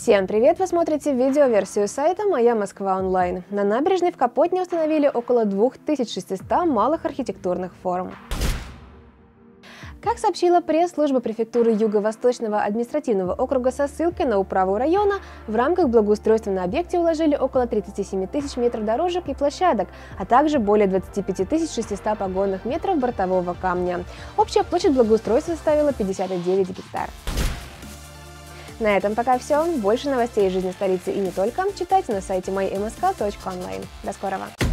Всем привет! Вы смотрите видеоверсию сайта «Моя Москва онлайн». На набережной в Капотне установили около 2600 малых архитектурных форм. Как сообщила пресс-служба префектуры Юго-Восточного административного округа со ссылкой на управу района, в рамках благоустройства на объекте уложили около 37 тысяч метров дорожек и площадок, а также более 25 600 погонных метров бортового камня. Общая площадь благоустройства составила 59 гектар. На этом пока все. Больше новостей из жизни столицы и не только читайте на сайте mymsk.online. До скорого!